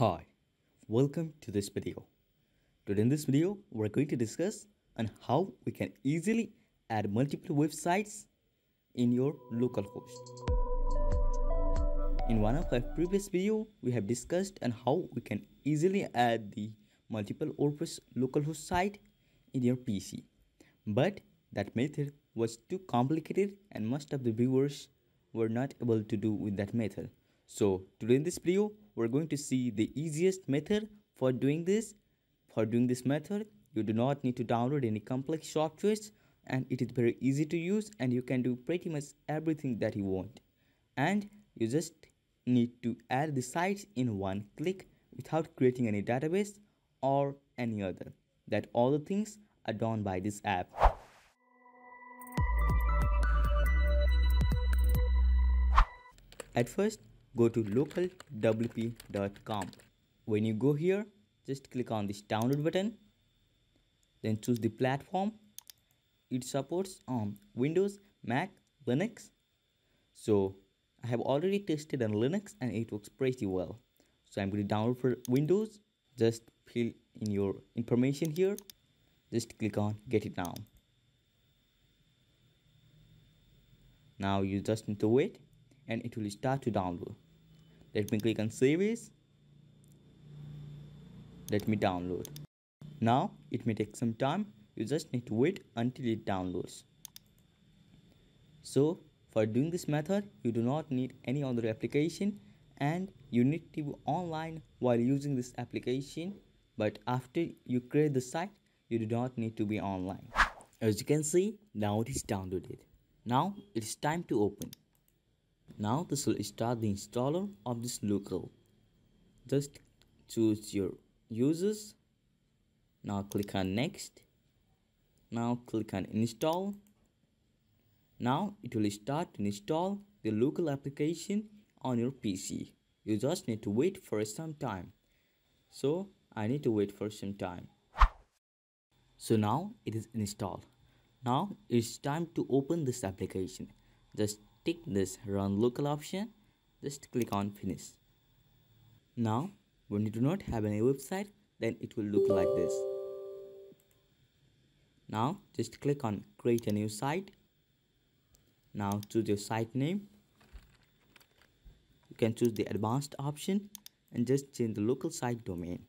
Hi, welcome to this video. Today in this video, we're going to discuss on how we can easily add multiple websites in your localhost. In one of our previous video, we have discussed on how we can easily add the multiple WordPress localhost site in your PC. But that method was too complicated and most of the viewers were not able to do with that method. So today in this video, we're going to see the easiest method for doing this. For doing this method, you do not need to download any complex softwares and it is very easy to use and you can do pretty much everything that you want. And you just need to add the sites in one click without creating any database or any other. That all the things are done by this app. At first, go to localwp.com. When you go here, just click on this download button. Then choose the platform. It supports on Windows, Mac, Linux. So I have already tested on Linux and it works pretty well. So I'm going to download for Windows. Just fill in your information here. Just click on get it now. Now you just need to wait and it will start to download. Let me click on save as let me download. Now it may take some time. You just need to wait until it downloads. So for doing this method you do not need any other application and you need to be online while using this application. But after you create the site you do not need to be online. As you can see now it is downloaded. Now it is time to open now this will start the installer of this local. Just choose your users. Now click on next. Now click on install. Now it will start to install the local application on your PC. You just need to wait for some time. So I need to wait for some time. So now it is installed. Now it's time to open this application. Just tick this run local option. Just click on finish. Now when you do not have any website then it will look like this. Now just click on create a new site. Now choose your site name. You can choose the advanced option and just change the local site domain.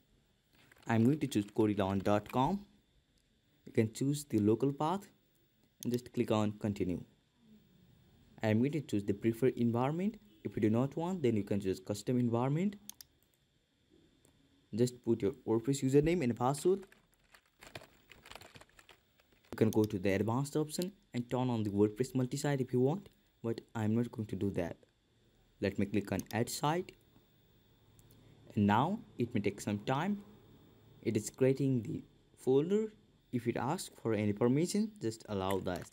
I'm going to choose corelon.com you can choose the local path and just click on continue I am going to choose the preferred environment. If you do not want, then you can choose custom environment. Just put your WordPress username and password. You can go to the advanced option and turn on the WordPress multi-site if you want, but I'm not going to do that. Let me click on add site. And now it may take some time. It is creating the folder. If it asks for any permission, just allow that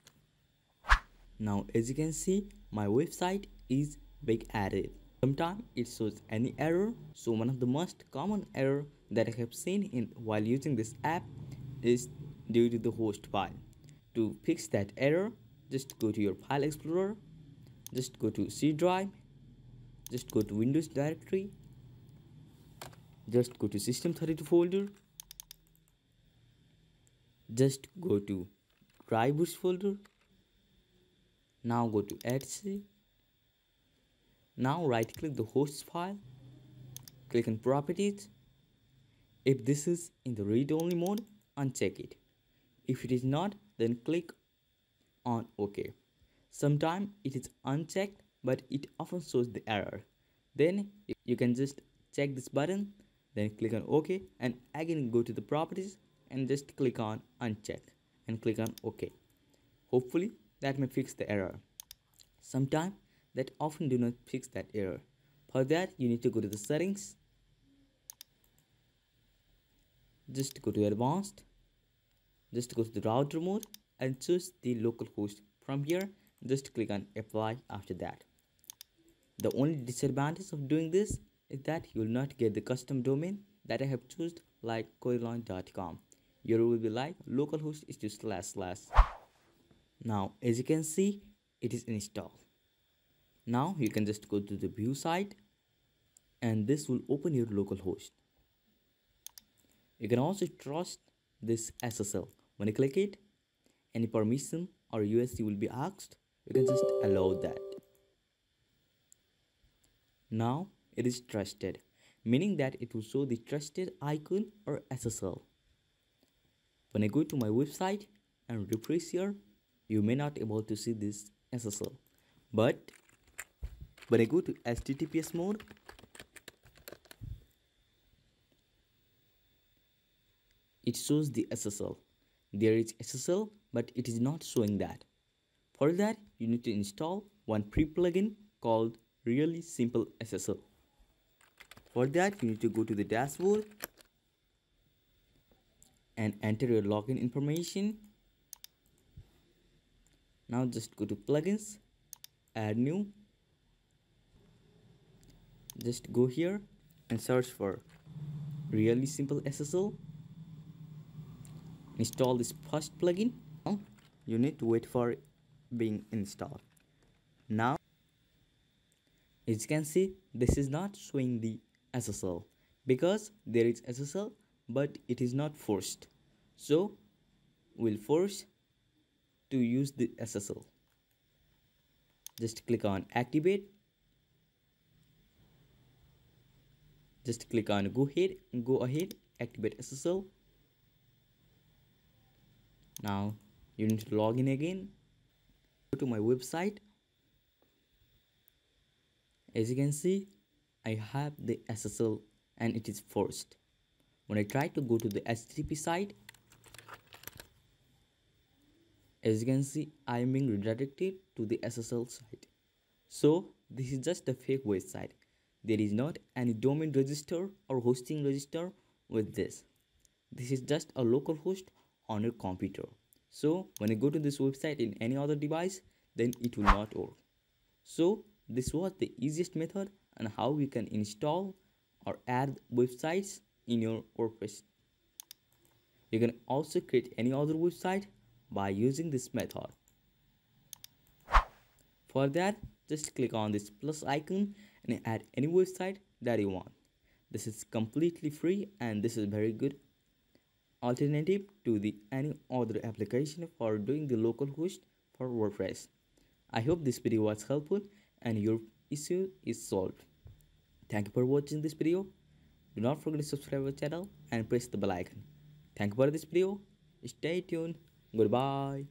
now as you can see my website is big added sometimes it shows any error so one of the most common error that i have seen in while using this app is due to the host file. To fix that error just go to your file explorer just go to c drive just go to windows directory just go to system32 folder just go to drivers folder now go to etc now right click the host file. Click on properties. If this is in the read-only mode uncheck it. If it is not then click on ok. Sometimes it is unchecked but it often shows the error. Then you can just check this button then click on ok and again go to the properties and just click on uncheck and click on ok. Hopefully that may fix the error. Sometimes that often do not fix that error. For that you need to go to the settings. Just go to advanced. Just go to the router mode and choose the local host. From here just click on apply after that. The only disadvantage of doing this is that you will not get the custom domain that I have chosen like corelon.com. Your will be like localhost is just slash slash now as you can see it is installed now you can just go to the view site and this will open your local host. You can also trust this SSL. When you click it, any permission or UAC will be asked. You can just allow that. Now it is trusted, meaning that it will show the trusted icon or SSL. When I go to my website and refresh here, you may not able to see this SSL. But when I go to HTTPS mode, it shows the SSL. There is SSL, but it is not showing that. For that, you need to install one pre-plugin called Really Simple SSL. For that, you need to go to the dashboard and enter your login information. Now just go to plugins, add new. Just go here and search for Really Simple SSL install this first plugin. Oh, you need to wait for being installed. Now as you can see this is not showing the SSL because there is SSL but it is not forced. So we'll force to use the SSL just click on activate. Just click on go ahead go ahead activate SSL now you need to log in again. Go to my website. As you can see I have the SSL and it is forced. When I try to go to the HTTP site as you can see I am being redirected to the SSL site. So this is just a fake website. There is not any domain register or hosting register with this. This is just a local host on your computer. So when you go to this website in any other device then it will not work. So this was the easiest method on how you can install or add websites in your WordPress. You can also create any other website by using this method. For that, just click on this plus icon and add any website that you want. This is completely free and this is very good alternative to the any other application for doing the local host for WordPress. I hope this video was helpful and your issue is solved. Thank you for watching this video. Do not forget to subscribe our channel and press the bell icon. Thank you for this video. Stay tuned. Goodbye.